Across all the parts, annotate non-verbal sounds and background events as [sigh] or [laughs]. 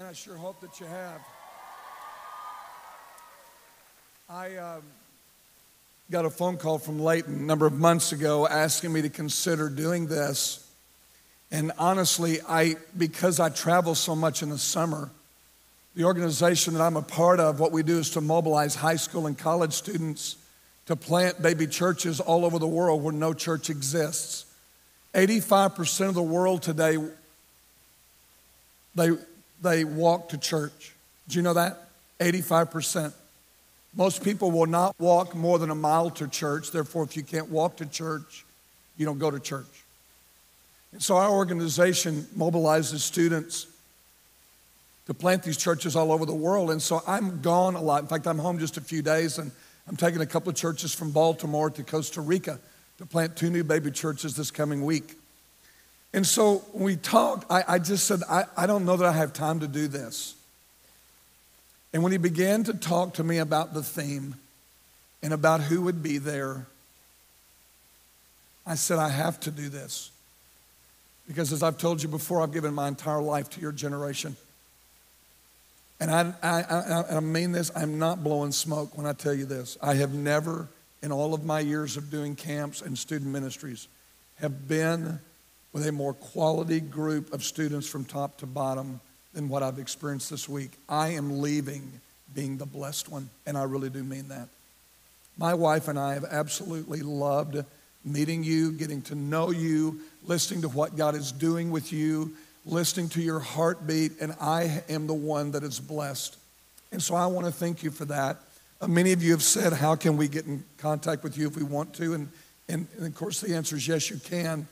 And I sure hope that you have. I um, got a phone call from Leighton a number of months ago asking me to consider doing this. And honestly, I because I travel so much in the summer, the organization that I'm a part of, what we do is to mobilize high school and college students to plant baby churches all over the world where no church exists. 85% of the world today, they, they walk to church. Do you know that? 85%. Most people will not walk more than a mile to church. Therefore, if you can't walk to church, you don't go to church. And so our organization mobilizes students to plant these churches all over the world. And so I'm gone a lot. In fact, I'm home just a few days and I'm taking a couple of churches from Baltimore to Costa Rica to plant two new baby churches this coming week. And so we talked, I, I just said, I, I don't know that I have time to do this. And when he began to talk to me about the theme and about who would be there, I said, I have to do this. Because as I've told you before, I've given my entire life to your generation. And I, I, I, I, mean this, I'm not blowing smoke when I tell you this. I have never, in all of my years of doing camps and student ministries, have been with a more quality group of students from top to bottom than what I've experienced this week. I am leaving being the blessed one, and I really do mean that. My wife and I have absolutely loved meeting you, getting to know you, listening to what God is doing with you, listening to your heartbeat, and I am the one that is blessed. And so I want to thank you for that. Uh, many of you have said, How can we get in contact with you if we want to? And, and, and of course, the answer is yes, you can.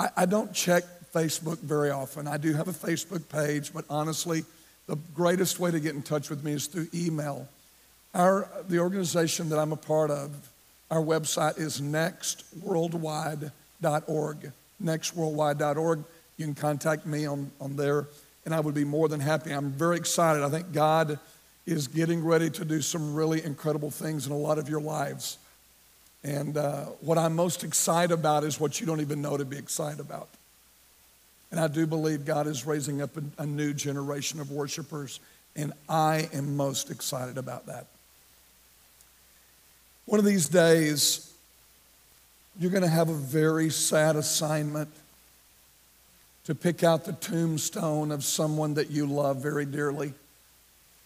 I, I don't check Facebook very often. I do have a Facebook page, but honestly, the greatest way to get in touch with me is through email. Our, the organization that I'm a part of, our website is nextworldwide.org. Nextworldwide.org. You can contact me on, on there, and I would be more than happy. I'm very excited. I think God is getting ready to do some really incredible things in a lot of your lives. And uh, what I'm most excited about is what you don't even know to be excited about. And I do believe God is raising up a, a new generation of worshipers, and I am most excited about that. One of these days, you're going to have a very sad assignment to pick out the tombstone of someone that you love very dearly.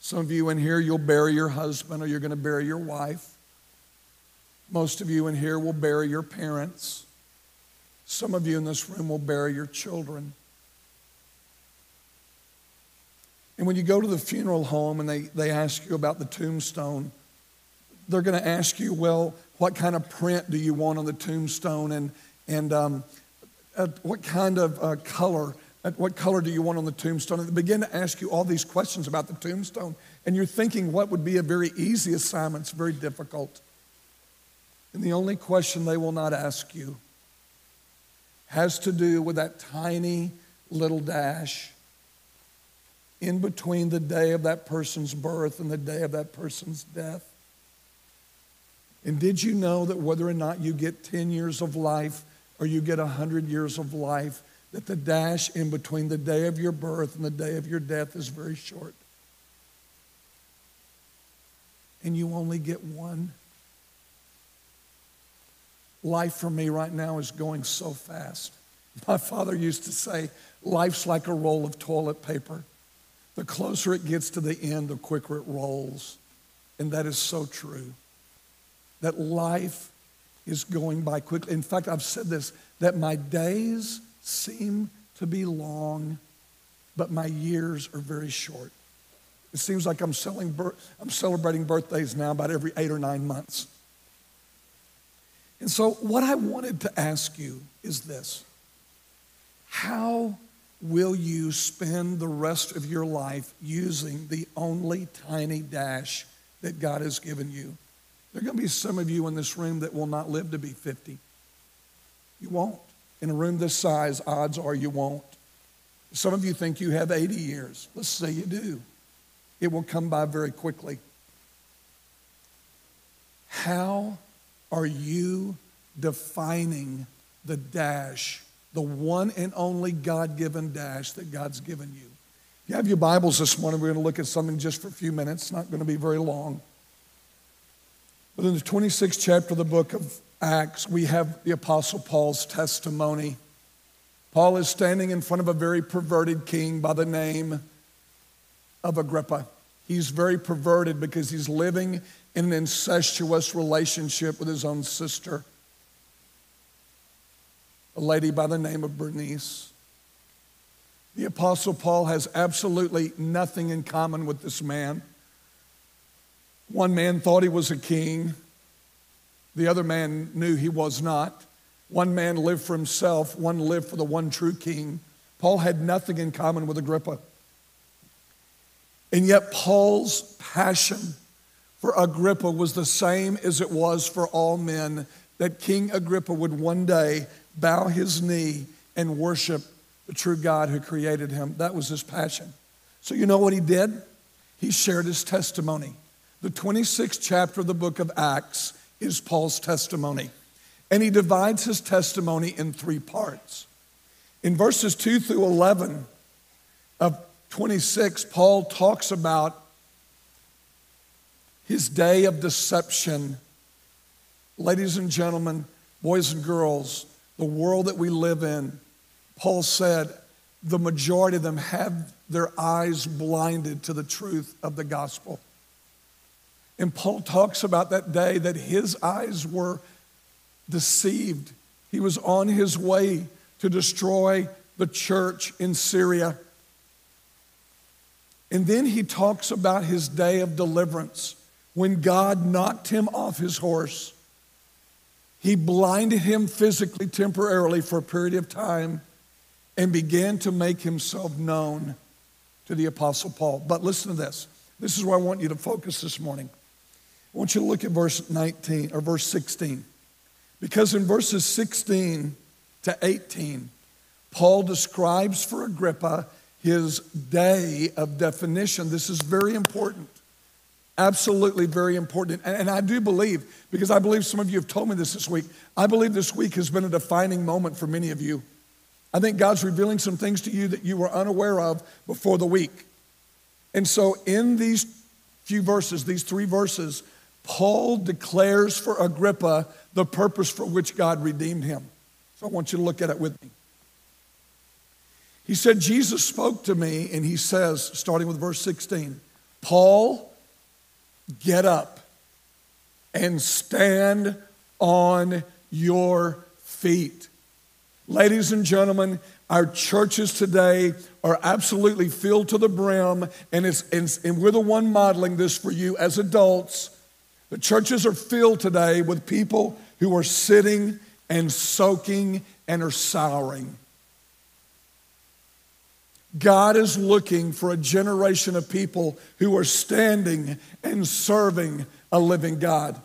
Some of you in here, you'll bury your husband or you're going to bury your wife. Most of you in here will bury your parents. Some of you in this room will bury your children. And when you go to the funeral home and they, they ask you about the tombstone, they're going to ask you, well, what kind of print do you want on the tombstone? And, and um, uh, what kind of uh, color, uh, what color do you want on the tombstone? And they begin to ask you all these questions about the tombstone. And you're thinking what would be a very easy assignment. It's very difficult. And the only question they will not ask you has to do with that tiny little dash in between the day of that person's birth and the day of that person's death. And did you know that whether or not you get 10 years of life or you get 100 years of life, that the dash in between the day of your birth and the day of your death is very short. And you only get one. Life for me right now is going so fast. My father used to say, Life's like a roll of toilet paper. The closer it gets to the end, the quicker it rolls. And that is so true. That life is going by quickly. In fact, I've said this that my days seem to be long, but my years are very short. It seems like I'm, selling, I'm celebrating birthdays now about every eight or nine months. And so, what I wanted to ask you is this How will you spend the rest of your life using the only tiny dash that God has given you? There are going to be some of you in this room that will not live to be 50. You won't. In a room this size, odds are you won't. Some of you think you have 80 years. Let's say you do. It will come by very quickly. How are you defining the dash, the one and only God given dash that God's given you? If you have your Bibles this morning, we're going to look at something just for a few minutes. Not going to be very long. But in the 26th chapter of the book of Acts, we have the Apostle Paul's testimony. Paul is standing in front of a very perverted king by the name of Agrippa. He's very perverted because he's living in an incestuous relationship with his own sister, a lady by the name of Bernice. The Apostle Paul has absolutely nothing in common with this man. One man thought he was a king, the other man knew he was not. One man lived for himself, one lived for the one true king. Paul had nothing in common with Agrippa. And yet, Paul's passion for Agrippa was the same as it was for all men that King Agrippa would one day bow his knee and worship the true God who created him. That was his passion. So, you know what he did? He shared his testimony. The 26th chapter of the book of Acts is Paul's testimony. And he divides his testimony in three parts. In verses 2 through 11 of 26, Paul talks about his day of deception. Ladies and gentlemen, boys and girls, the world that we live in, Paul said, the majority of them have their eyes blinded to the truth of the gospel. And Paul talks about that day that his eyes were deceived. He was on his way to destroy the church in Syria. And then he talks about his day of deliverance when God knocked him off his horse. He blinded him physically, temporarily, for a period of time, and began to make himself known to the Apostle Paul. But listen to this. This is where I want you to focus this morning. I want you to look at verse 19 or verse 16. Because in verses 16 to 18, Paul describes for Agrippa his day of definition. This is very important. Absolutely very important. And, and, I do believe, because I believe some of you have told me this this week, I believe this week has been a defining moment for many of you. I think God's revealing some things to you that you were unaware of before the week. And so, in these few verses, these three verses, Paul declares for Agrippa the purpose for which God redeemed him. So, I want you to look at it with me. He said, Jesus spoke to me, and he says, starting with verse 16, Paul, get up and stand on your feet. Ladies and gentlemen, our churches today are absolutely filled to the brim, and, it's, and, and we're the one modeling this for you as adults. The churches are filled today with people who are sitting and soaking and are souring. God is looking for a generation of people who are standing and serving a living God.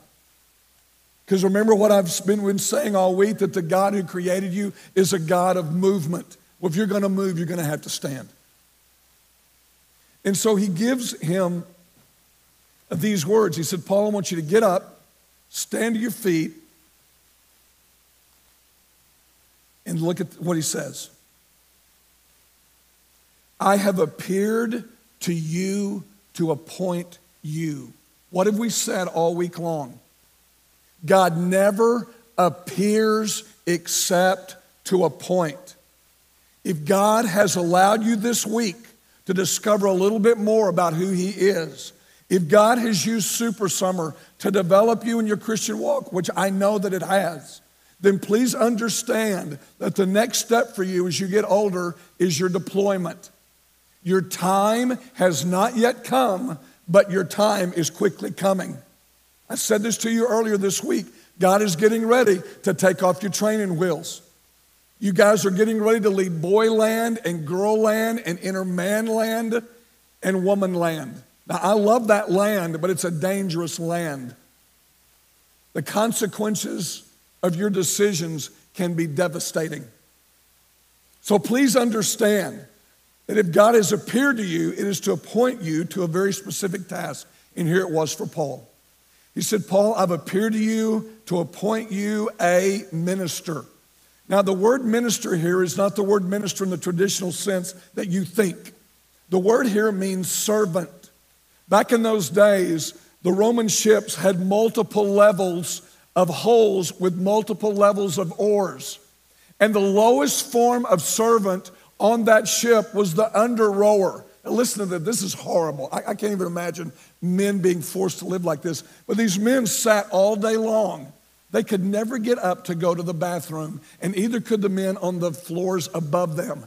Because remember what I've been saying all week that the God who created you is a God of movement. Well, if you're going to move, you're going to have to stand. And so he gives him these words. He said, Paul, I want you to get up, stand to your feet, and look at what he says. I have appeared to you to appoint you. What have we said all week long? God never appears except to appoint. If God has allowed you this week to discover a little bit more about who He is, if God has used Super Summer to develop you in your Christian walk, which I know that it has, then please understand that the next step for you as you get older is your deployment. Your time has not yet come, but your time is quickly coming. I said this to you earlier this week. God is getting ready to take off your training wheels. You guys are getting ready to leave boy land and girl land and inner man land and woman land. Now, I love that land, but it's a dangerous land. The consequences of your decisions can be devastating. So please understand that if God has appeared to you, it is to appoint you to a very specific task. And here it was for Paul. He said, Paul, I've appeared to you to appoint you a minister. Now, the word minister here is not the word minister in the traditional sense that you think. The word here means servant. Back in those days, the Roman ships had multiple levels of holes with multiple levels of oars. And the lowest form of servant on that ship was the under rower. Now listen to this, this is horrible. I, I can't even imagine men being forced to live like this. But these men sat all day long. They could never get up to go to the bathroom, and either could the men on the floors above them.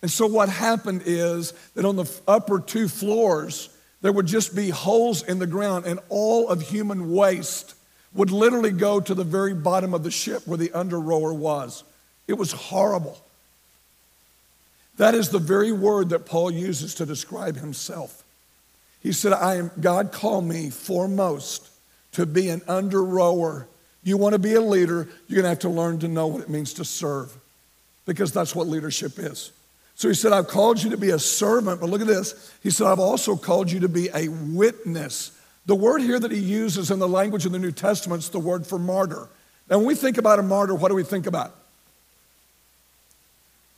And so, what happened is that on the upper two floors, there would just be holes in the ground, and all of human waste would literally go to the very bottom of the ship where the under rower was. It was horrible. That is the very word that Paul uses to describe himself. He said, I am, God called me foremost to be an under rower. You want to be a leader, you're going to have to learn to know what it means to serve because that's what leadership is. So he said, I've called you to be a servant, but look at this. He said, I've also called you to be a witness. The word here that he uses in the language of the New Testament is the word for martyr. Now, when we think about a martyr, what do we think about?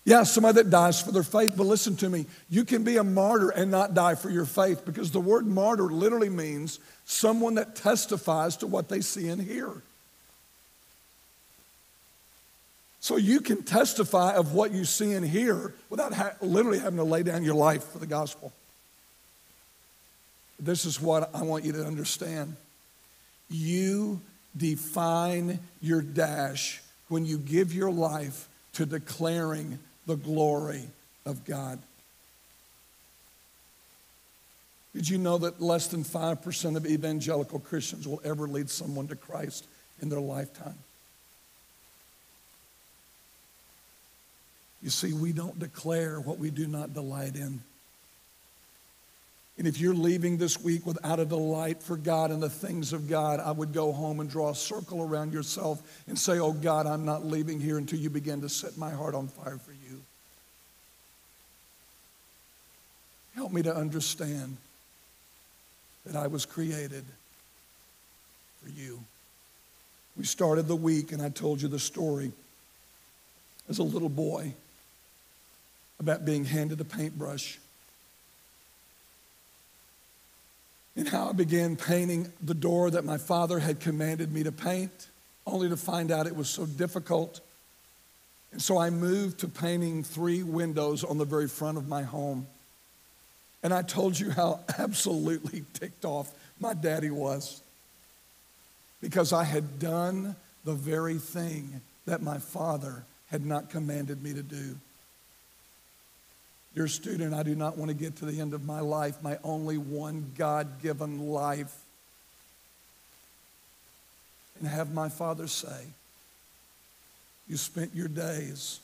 Yeah, somebody that dies for their faith, but listen to me. You can be a martyr and not die for your faith because the word martyr literally means someone that testifies to what they see and hear. So you can testify of what you see and hear without ha- literally having to lay down your life for the gospel. This is what I want you to understand. You define your dash when you give your life to declaring the glory of God. Did you know that less than 5% of evangelical Christians will ever lead someone to Christ in their lifetime? You see, we don't declare what we do not delight in. And if you're leaving this week without a delight for God and the things of God, I would go home and draw a circle around yourself and say, Oh God, I'm not leaving here until you begin to set my heart on fire for you. Help me to understand that I was created for you. We started the week, and I told you the story as a little boy about being handed a paintbrush and how I began painting the door that my father had commanded me to paint, only to find out it was so difficult. And so I moved to painting three windows on the very front of my home. And I told you how [laughs] absolutely ticked off my daddy was because I had done the very thing that my father had not commanded me to do. Dear student, I do not want to get to the end of my life, my only one God given life, and have my father say, You spent your days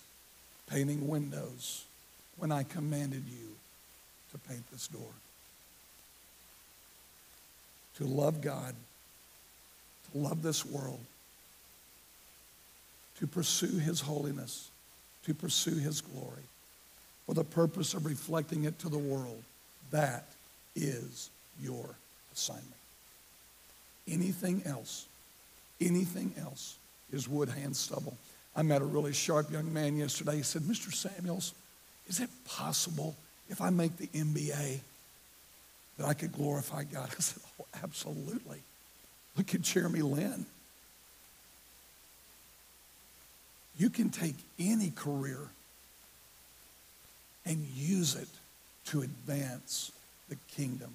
painting windows when I commanded you to paint this door. To love God, to love this world, to pursue His holiness, to pursue His glory for the purpose of reflecting it to the world. That is your assignment. Anything else, anything else is wood, hand, stubble. I met a really sharp young man yesterday. He said, Mr. Samuels, is it possible if I make the NBA that I could glorify God? [laughs] I said, Oh, absolutely. Look at Jeremy Lin. You can take any career and use it to advance the kingdom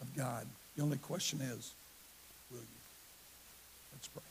of God. The only question is, will you? Let's pray.